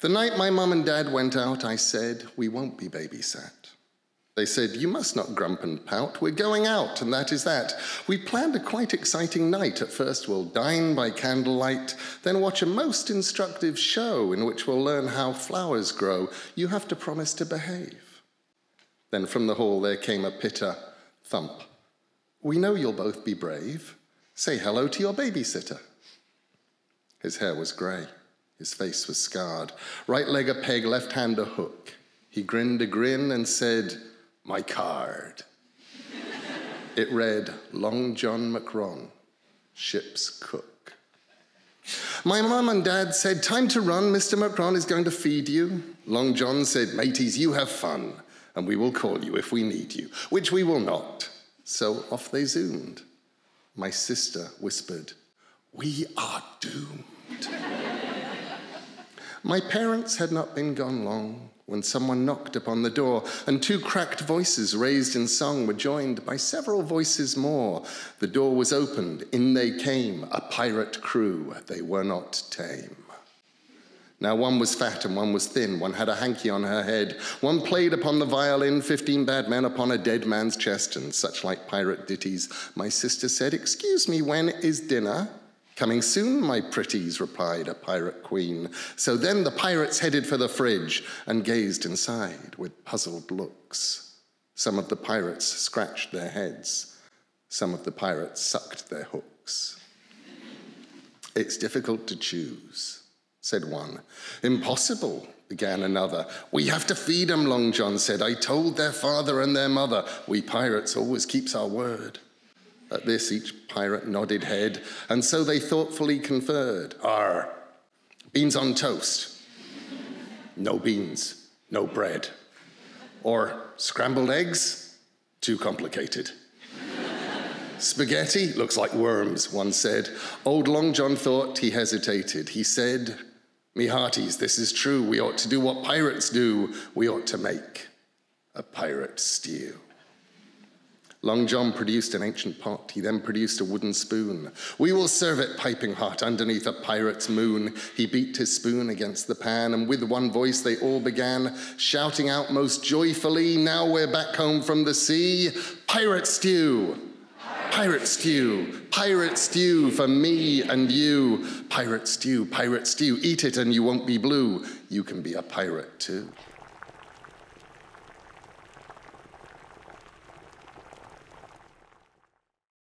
The night my mum and dad went out, I said, We won't be babysat. They said, You must not grump and pout. We're going out, and that is that. We planned a quite exciting night. At first, we'll dine by candlelight, then watch a most instructive show in which we'll learn how flowers grow. You have to promise to behave. Then from the hall there came a pitter thump. We know you'll both be brave. Say hello to your babysitter. His hair was grey. His face was scarred. Right leg a peg, left hand a hook. He grinned a grin and said, My card. it read, Long John McRon, ship's cook. My mum and dad said, Time to run, Mr. McRon is going to feed you. Long John said, Mateys, you have fun, and we will call you if we need you, which we will not. So off they zoomed. My sister whispered, We are doomed. My parents had not been gone long when someone knocked upon the door, and two cracked voices raised in song were joined by several voices more. The door was opened, in they came, a pirate crew. They were not tame. Now, one was fat and one was thin, one had a hanky on her head, one played upon the violin, fifteen bad men upon a dead man's chest, and such like pirate ditties. My sister said, Excuse me, when is dinner? Coming soon, my pretties, replied a pirate queen. So then the pirates headed for the fridge and gazed inside with puzzled looks. Some of the pirates scratched their heads, some of the pirates sucked their hooks. It's difficult to choose, said one. Impossible, began another. We have to feed 'em, Long John said. I told their father and their mother. We pirates always keeps our word. At this, each pirate nodded head, and so they thoughtfully conferred. Are beans on toast? No beans, no bread. Or scrambled eggs? Too complicated. Spaghetti looks like worms, one said. Old Long John thought he hesitated. He said, Me hearties, this is true. We ought to do what pirates do. We ought to make a pirate stew. Long John produced an ancient pot. He then produced a wooden spoon. We will serve it piping hot underneath a pirate's moon. He beat his spoon against the pan, and with one voice they all began shouting out most joyfully, Now we're back home from the sea. Pirate stew! Pirate stew, pirate stew for me and you. Pirate stew, pirate stew. Eat it and you won't be blue. You can be a pirate too.